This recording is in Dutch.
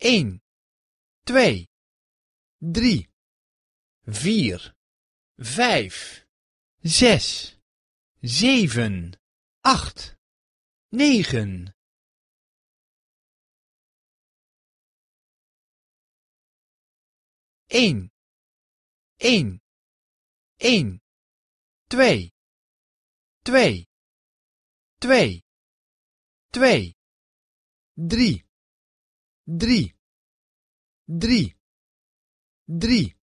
1, 2, 3, 4, 5, 6, 7, 8, 9, 1, 1, 1, 2, 2, 2, 2, 3, 3, 3, 3.